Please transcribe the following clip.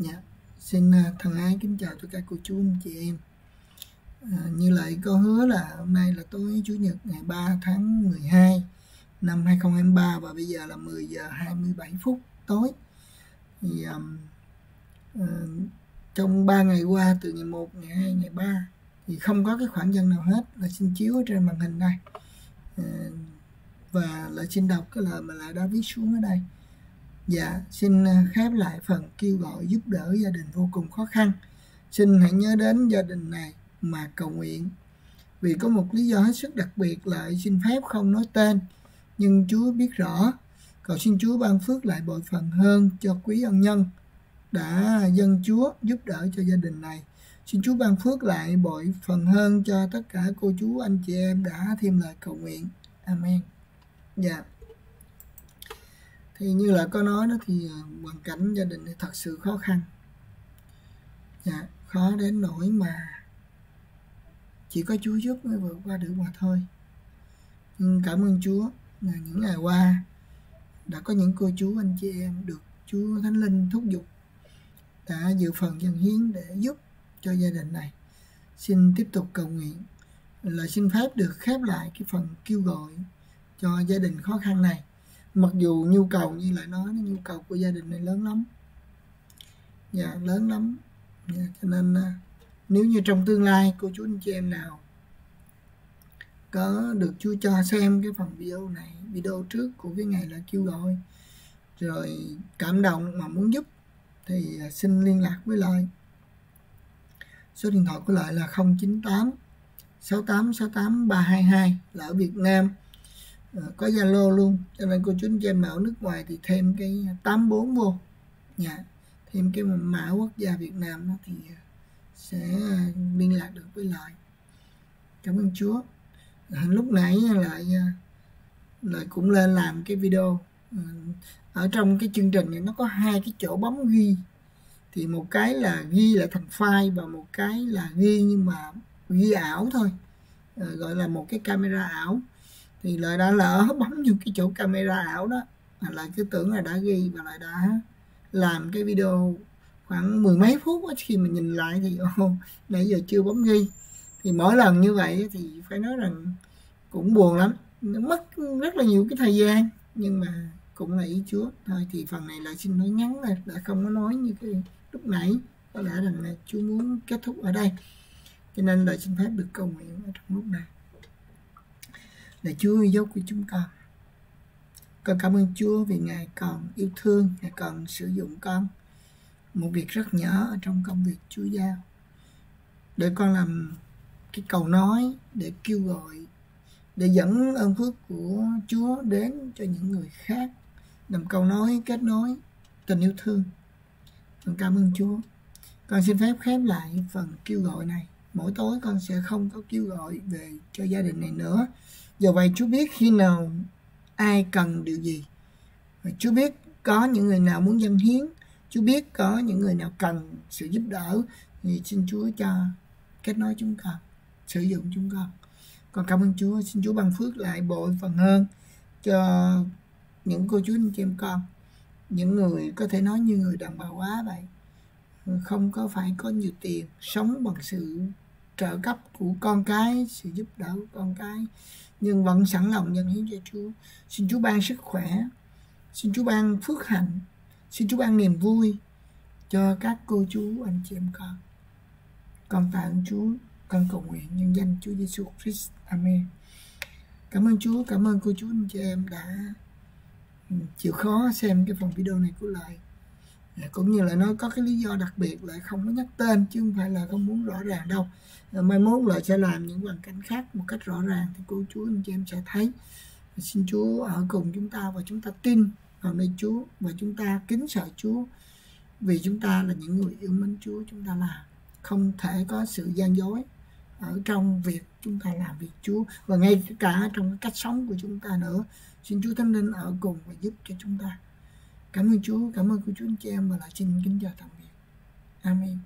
Dạ, xin à, thân ái kính chào tất cả cô chú anh chị em. À, như lại có hứa là hôm nay là tối Chủ nhật ngày 3 tháng 12 năm 2023 và bây giờ là 10 giờ 27 phút tối. Thì um, uh, trong 3 ngày qua từ ngày 1, ngày 2, ngày 3 thì không có cái khoảng dân nào hết là xin chiếu ở trên màn hình đây. Uh, và lại xin đọc cái lời mà lại đã viết xuống ở đây Dạ, xin ờ, khép lại phần kêu gọi giúp đỡ gia đình vô cùng khó khăn. Xin hãy nhớ đến gia đình này mà cầu nguyện. Vì có một lý do hết sức đặc biệt lại xin phép không nói tên, nhưng Chúa biết rõ. Cầu xin Chúa ban phước lại bội phần hơn cho quý ân nhân đã dân Chúa giúp đỡ cho gia đình này. Xin Chúa ban phước lại bội phần hơn cho tất cả cô chú anh chị em đã thêm lời cầu nguyện. Amen. Dạ. Yeah thì như là có nói đó thì à, hoàn cảnh gia đình thì thật sự khó khăn. Dạ khó đến nỗi mà chỉ có Chúa giúp mới vượt qua được mà thôi. Nhưng cảm ơn Chúa là những ngày qua đã có những cô chú, anh chị em được Chúa Thánh Linh thúc giục, đã dự phần dân hiến để giúp cho gia đình này. Xin tiếp tục cầu nguyện. Là xin phép được khép lại cái phần kêu gọi cho gia đình khó khăn này mặc dù nhu cầu như lại nói nhu cầu của gia đình này lớn lắm. Dạ lớn lắm. Dạ, cho nên à, nếu như trong tương lai cô chú anh chị em nào có được chú cho xem cái phần video này video trước của cái ngày là kêu gọi rồi cảm động mà muốn giúp thì à, xin liên lạc với lại số điện thoại của lại là 098 68 68 322 là ở Việt Nam. Ờ, có Zalo luôn. Cho nên cô chú anh chị em ở nước ngoài thì thêm cái 84 vô. Nhà dạ. thêm cái mã quốc gia Việt Nam đó thì ờ, sẽ ờ, liên lạc được với lại cảm ơn Chúa. À, lúc nãy lại lại cũng lên làm cái video. Ở trong cái chương trình này nó có hai cái chỗ bấm ghi. Thì một cái là ghi lại thành file và một cái là ghi nhưng mà ghi ảo thôi. Gọi là một cái camera ảo thì lại đã lỡ bấm vô cái chỗ camera ảo đó. Mà lại cứ tưởng là đã ghi và lại đã làm cái video khoảng mười mấy phút đó, khi mình nhìn lại thì ô nãy giờ chưa bấm ghi. Thì mỗi lần như vậy thì phải nói rằng cũng buồn lắm nó mất rất là nhiều cái thời gian. Nhưng mà cũng là ý chúa. Thôi thì phần này là xin nói ngắn là đã không có nói như cái lúc nãy. Có lẽ rằng là chúa muốn kết thúc ở đây. Cho nên là xin phép được cầu nguyện ở trong lúc này là Chúa dấu của chúng con. Con cảm ơn Chúa vì Ngài còn yêu thương, Ngài còn sử dụng con một việc rất nhỏ ở trong công việc Chúa giao. Để con làm cái cầu nói, để kêu gọi, để dẫn ơn phước của Chúa đến cho những người khác. Làm cầu nói, kết nối, tình yêu thương. Con cảm ơn Chúa. Con xin phép khép lại phần kêu gọi này. Mỗi tối con sẽ không có kêu gọi về cho gia đình này nữa. Do vậy Chúa biết khi nào ai cần điều gì. Và Chúa biết có những người nào muốn dân hiến, Chúa biết có những người nào cần sự giúp đỡ. Thì xin Chúa cho kết nối chúng con, sử dụng chúng con. Con cảm ơn Chúa, xin Chúa ban phước lại bội phần hơn cho những cô chú anh chị em con. Những người có thể nói như người đàn bà quá vậy. Không có phải có nhiều tiền, sống bằng sự trợ cấp của con cái sự giúp đỡ của con cái nhưng vẫn sẵn lòng dâng hiến cho Chúa. Xin Chúa ban sức khỏe, xin Chúa ban phước hạnh, xin Chúa ban niềm vui cho các cô chú anh chị em con. Con tạ ơn Chúa, con cầu nguyện nhân danh Chúa Giêsu Christ. Amen. Cảm ơn Chúa, cảm ơn cô chú anh chị em đã ừ, chịu khó xem cái phần video này của lại Dạ, cũng như là nó có cái lý do đặc biệt lại không có nhắc tên chứ không phải là không muốn rõ ràng đâu. Dạ, mai mốt lại sẽ làm những hoàn cảnh khác một cách rõ ràng thì cô chú anh chị em sẽ thấy. Dạ, xin Chúa ở cùng chúng ta và chúng ta tin vào nơi Chúa và chúng ta kính sợ Chúa vì chúng ta là những người yêu mến Chúa chúng ta là không thể có sự gian dối ở trong việc chúng ta làm việc Chúa và ngay cả trong cách sống của chúng ta nữa. Xin Chúa Thánh Linh ở cùng và giúp cho chúng ta cảm ơn Chúa, cảm ơn của Chúa anh chị em và lại xin kính chào tạm biệt. Amen.